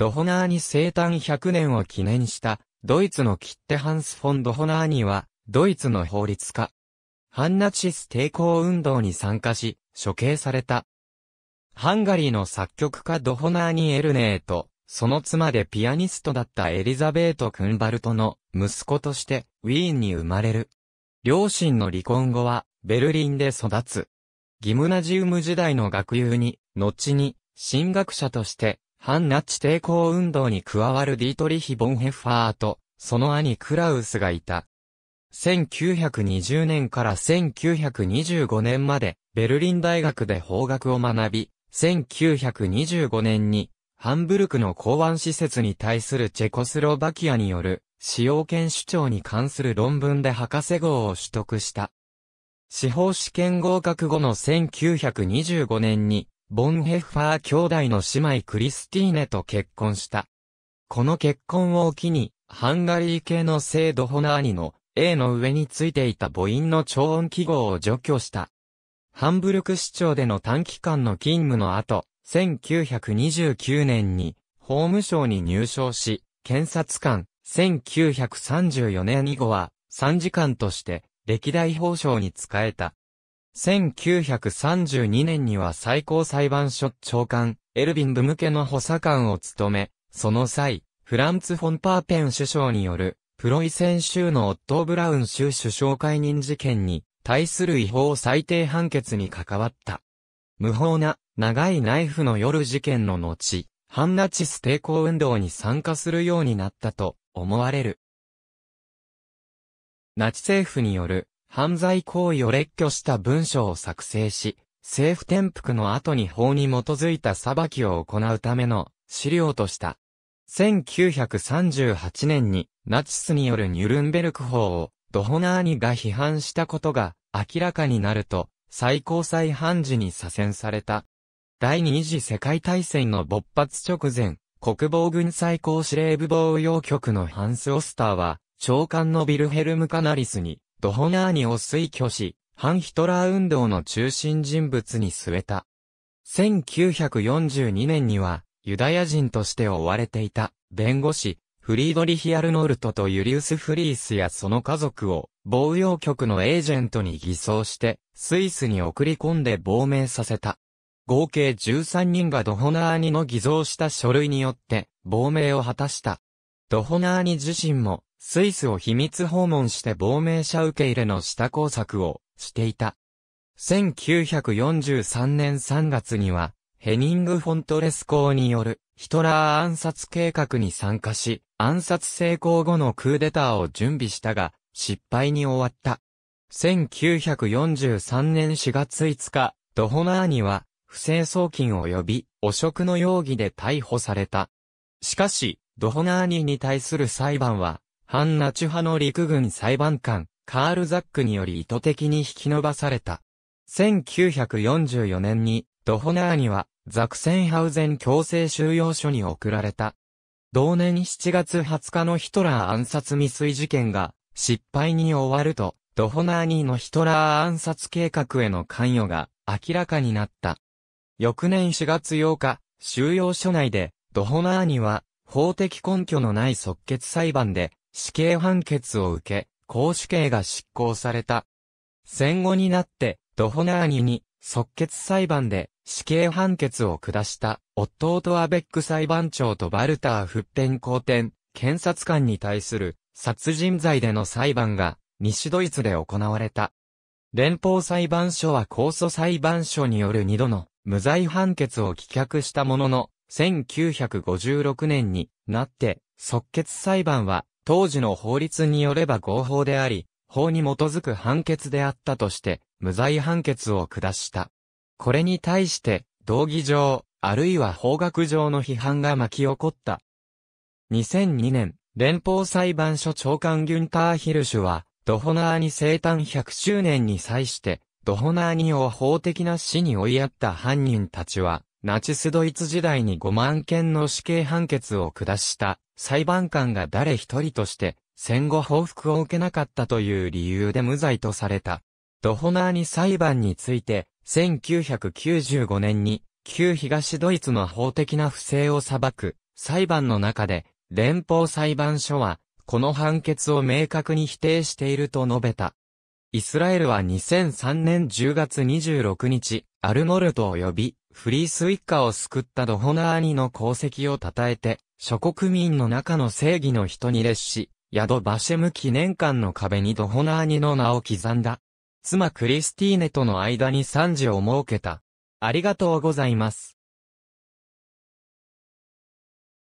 ドホナーニ生誕100年を記念した、ドイツのキッテハンス・フォン・ドホナーニは、ドイツの法律家。反ナチス抵抗運動に参加し、処刑された。ハンガリーの作曲家ドホナーニ・エルネーと、その妻でピアニストだったエリザベート・クンバルトの息子としてウィーンに生まれる。両親の離婚後はベルリンで育つ。ギムナジウム時代の学友に、後に、神学者として、反ナチ抵抗運動に加わるディートリヒ・ボンヘッファーと、その兄クラウスがいた。1920年から1925年まで、ベルリン大学で法学を学び、1925年に、ハンブルクの港湾施設に対するチェコスロバキアによる使用権主張に関する論文で博士号を取得した。司法試験合格後の1925年に、ボンヘッファー兄弟の姉妹クリスティーネと結婚した。この結婚を機に、ハンガリー系の聖ドホナーニの A の上についていた母音の超音記号を除去した。ハンブルク市長での短期間の勤務の後、1929年に法務省に入省し、検察官、1934年以後は、参事官として歴代法省に仕えた。1932年には最高裁判所長官、エルビン・ブムケの補佐官を務め、その際、フランツ・フォン・パーペン首相による、プロイセン州のオットー・ブラウン州首相解任事件に、対する違法裁定判決に関わった。無法な、長いナイフの夜事件の後、反ナチス抵抗運動に参加するようになったと思われる。ナチ政府による犯罪行為を列挙した文書を作成し、政府転覆の後に法に基づいた裁きを行うための資料とした。1938年にナチスによるニュルンベルク法をドホナーニが批判したことが明らかになると最高裁判事に左遷された。第二次世界大戦の勃発直前、国防軍最高司令部防用局のハンス・オスターは、長官のビルヘルム・カナリスに、ドホナーニを推挙し、反ヒトラー運動の中心人物に据えた。1942年には、ユダヤ人として追われていた、弁護士、フリードリヒ・アルノルトとユリウス・フリースやその家族を、防用局のエージェントに偽装して、スイスに送り込んで亡命させた。合計13人がドホナーニの偽造した書類によって、亡命を果たした。ドホナーニ自身も、スイスを秘密訪問して亡命者受け入れの下工作をしていた。1943年3月には、ヘニング・フォントレス公によるヒトラー暗殺計画に参加し、暗殺成功後のクーデターを準備したが、失敗に終わった。1943年4月5日、ドホナーニは、不正送金及び汚職の容疑で逮捕された。しかし、ドホナーニに対する裁判は、反ナチュ派の陸軍裁判官、カール・ザックにより意図的に引き延ばされた。1944年に、ドホナーニは、ザクセンハウゼン強制収容所に送られた。同年7月20日のヒトラー暗殺未遂事件が、失敗に終わると、ドホナーニのヒトラー暗殺計画への関与が明らかになった。翌年4月8日、収容所内で、ドホナーニは、法的根拠のない即決裁判で、死刑判決を受け、公主刑が執行された。戦後になって、ドホナーニに、即決裁判で、死刑判決を下した、夫とアベック裁判長とバルター・フッペン公典、検察官に対する、殺人罪での裁判が、西ドイツで行われた。連邦裁判所は控訴裁判所による2度の無罪判決を棄却したものの、1956年になって、即決裁判は当時の法律によれば合法であり、法に基づく判決であったとして、無罪判決を下した。これに対して、道義上、あるいは法学上の批判が巻き起こった。2002年、連邦裁判所長官ギュンター・ヒルシュは、ドホナーニ生誕100周年に際して、ドホナーニを法的な死に追いやった犯人たちは、ナチスドイツ時代に5万件の死刑判決を下した裁判官が誰一人として戦後報復を受けなかったという理由で無罪とされた。ドホナーニ裁判について、1995年に旧東ドイツの法的な不正を裁く裁判の中で、連邦裁判所は、この判決を明確に否定していると述べた。イスラエルは2003年10月26日、アルモルトを呼び、フリース一家を救ったドホナーニの功績を称えて、諸国民の中の正義の人に列し、ヤドバシェム記念館の壁にドホナーニの名を刻んだ。妻クリスティーネとの間に賛辞を設けた。ありがとうございます。